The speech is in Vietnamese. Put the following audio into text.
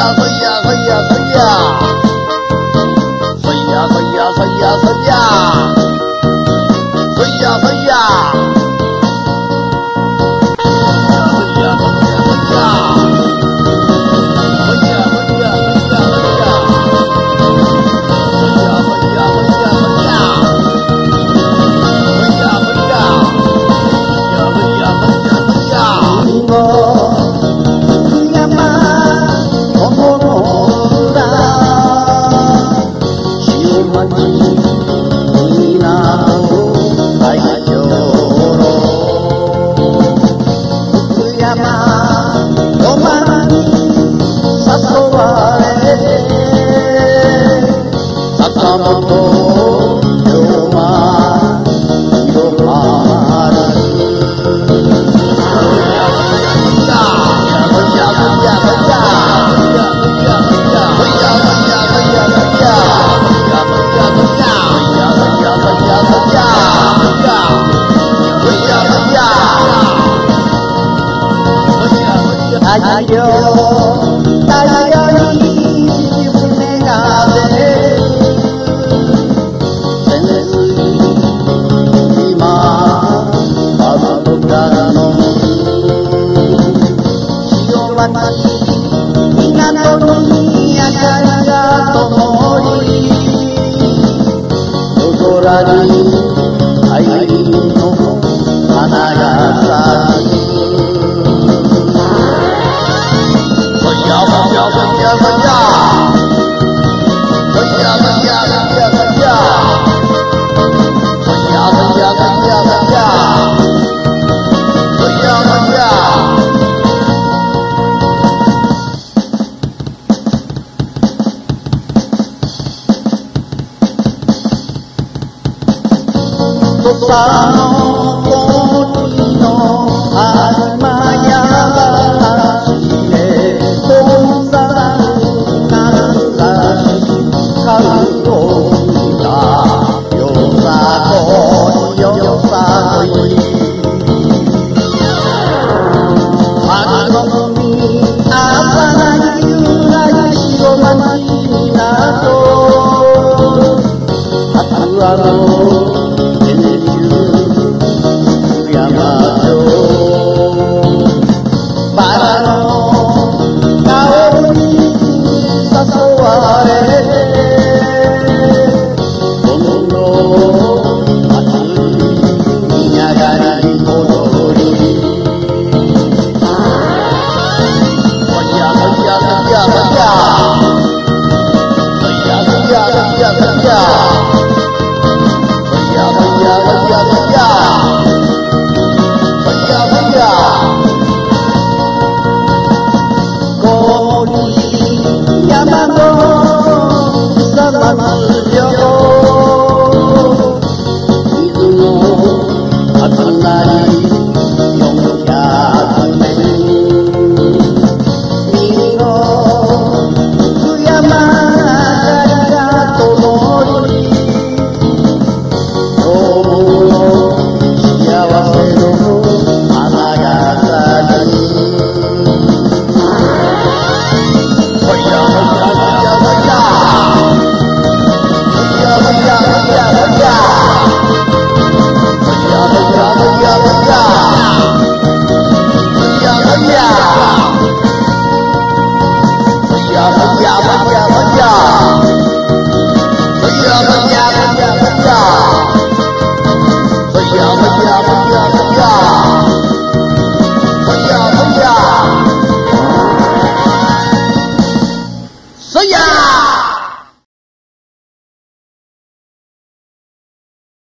睡呀睡呀睡呀睡呀，睡呀睡呀睡呀睡呀，睡呀呀。那 Tayo, tayo ni Bunegade Tennessee, Ima, Pagkakarano Siyo mati, inato ni Agaraga Tomori Dokorari, Ayrino, Anagasa Banja, Banja, Banja, Banja, Banja, Banja, Banja, Banja, Banja, Banja, Banja, Banja. Total, I don't know. 跳的？